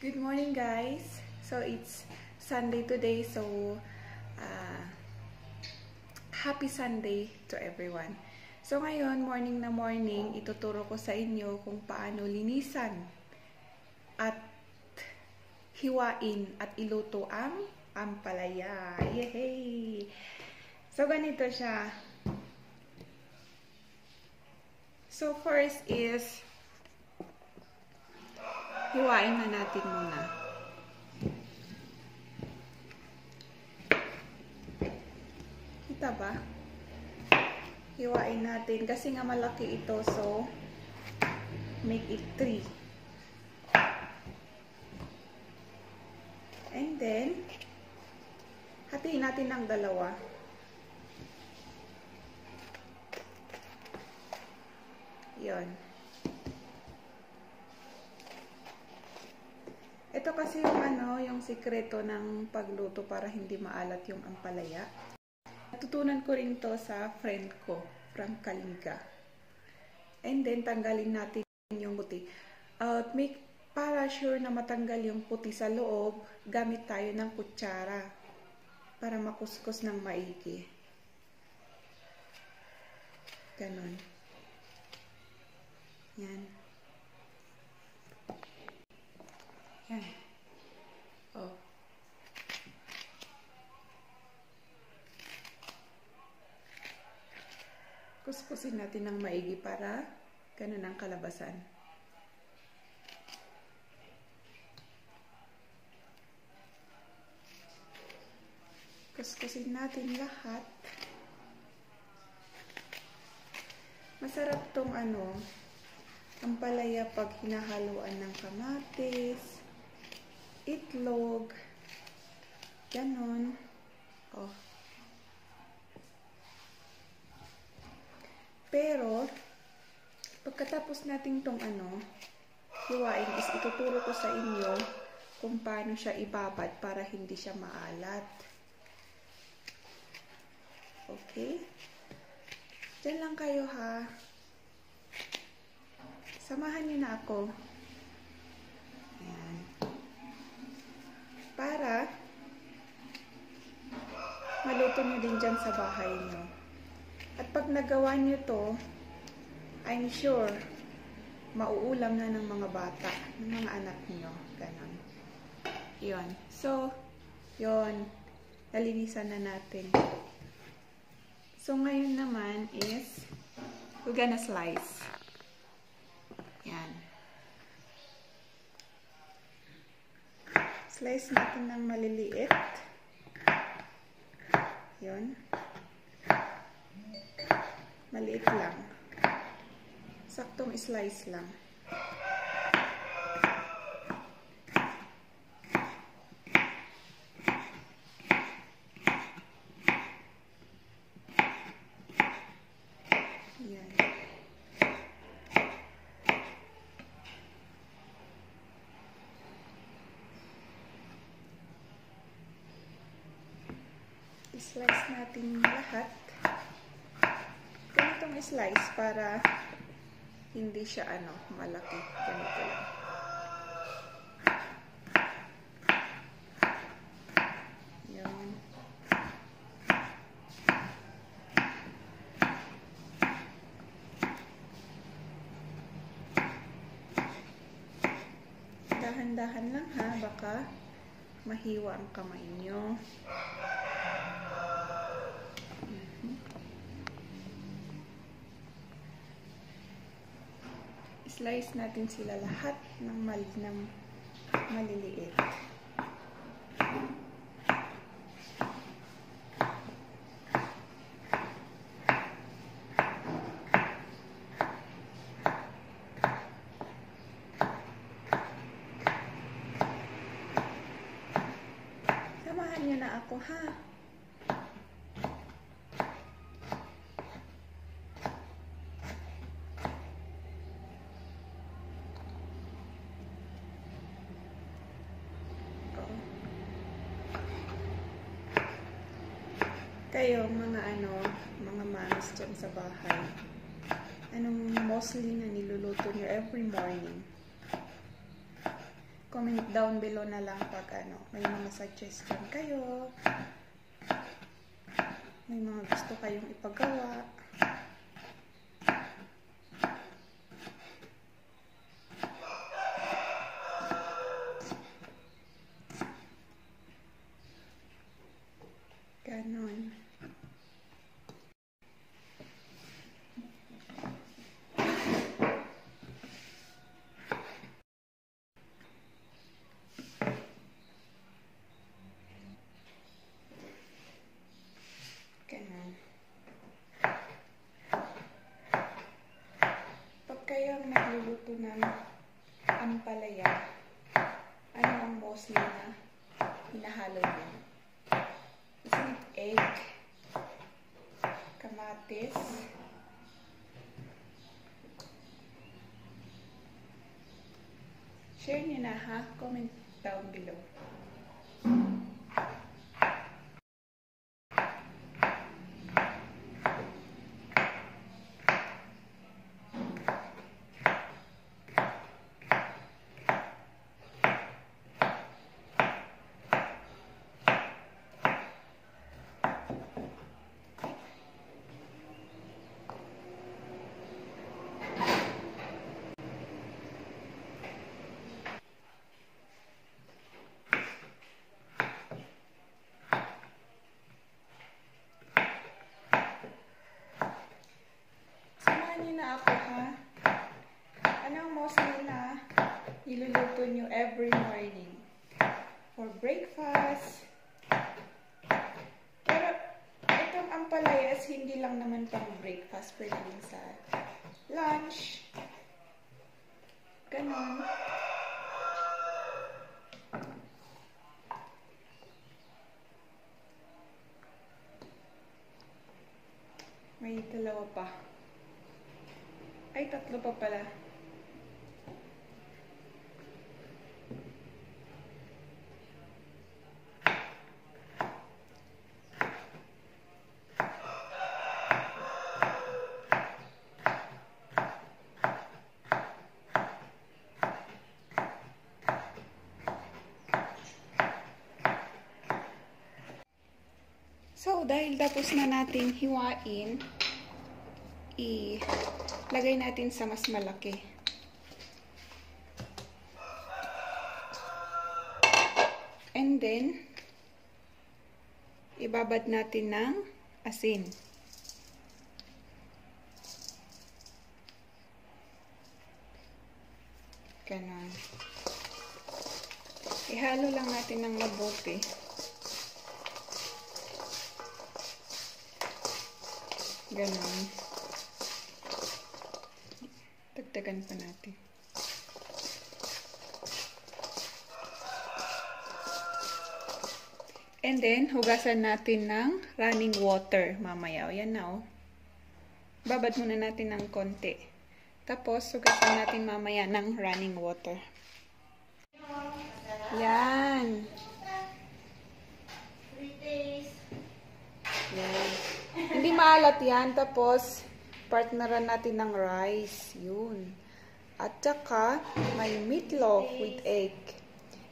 Good morning guys. So it's Sunday today so uh, happy Sunday to everyone. So ngayon morning na morning ituturo ko sa inyo kung paano linisan at hiwain at iluto ang ampalaya. Yay! So ganito siya. So first is hiwain na natin muna. Kita ba? Hiwain natin. Kasi nga malaki ito. So, make it 3. And then, hatiin natin ng dalawa. Yon. Ito kasi yung ano, yung sikreto ng pagluto para hindi maalat yung ampalaya. Natutunan ko rin to sa friend ko, from Kalinga. And then, tanggalin natin yung puti. Uh, make, para sure na matanggal yung puti sa loob, gamit tayo ng kutsara para makuskus ng maigi. Ganon. Yan. Yan. Oh. Kuskusin natin ng maigi para ganun ang kalabasan. Kuskusin natin lahat. Masarap tong ano, ang palaya pag hinahaluan ng kamatis, itlog, ganon. Oh. Pero, pagkatapos natin tong ano, hiwain is ituturo ko sa inyo kung paano siya ibabad para hindi siya maalat. Okay? Diyan lang kayo ha. Samahan niyo na ako. Para maluto nyo din dyan sa bahay nyo. At pag nagawa nyo to, I'm sure, mauulam na ng mga bata, ng mga anak nyo. Ganon. Yun. So, yun. Nalinisan na natin. So, ngayon naman is, we're gonna slice. Yan. Slice natin ng maliliit. Yun. Maliit lang. Saktong slice lang. Slice natin lahat. Ganitong slice para hindi siya ano, malaki. Ganito lang. Dahan-dahan lang ha, baka mahiwa ang kamay nyo. Slice natin sila lahat ng, mal ng maliliit. Samahan niyo na ako ha. Kayo, mga ano, mga mamas dyan sa bahay, anong mostly na niluluto nyo every morning? Comment down below na lang pag ano, may mga suggestion kayo. May mga gusto kayong ipagawa. Ganon. Ganon. Pag kayo ang nagluluto ng ampalaya, ano ang mostly na hinahalo niyo? Isn't it egg? Kamatis? Share niyo na ha? Comment down below. Samahan niyo na ako ha. Anong mostly na niluluto niyo every morning? For breakfast. Pero itong ampalayas, hindi lang naman pang breakfast. Pwede din sa lunch. Ganon. May dalawa pa. Ay, tatlo pa pala. So, dahil tapos na natin hiwain, ilagay natin sa mas malaki. And then, ibabad natin ng asin. Ganon. Ihalo lang natin ng mabuti. Ganon. Dagdagan pa natin. And then, hugasan natin ng running water mamaya. O, yan na, oh. Babad muna natin ng konti. Tapos, hugasan natin mamaya ng running water. Yan. Maalat yan. Tapos, partneran natin ng rice. Yun. At saka, may meatloaf with egg.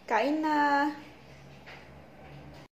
Kain na!